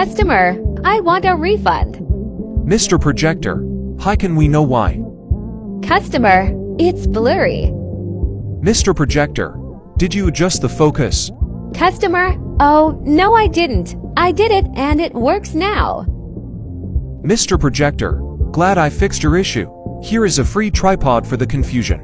Customer, I want a refund. Mr. Projector, how can we know why? Customer, it's blurry. Mr. Projector, did you adjust the focus? Customer, oh, no, I didn't. I did it and it works now. Mr. Projector, glad I fixed your issue. Here is a free tripod for the confusion.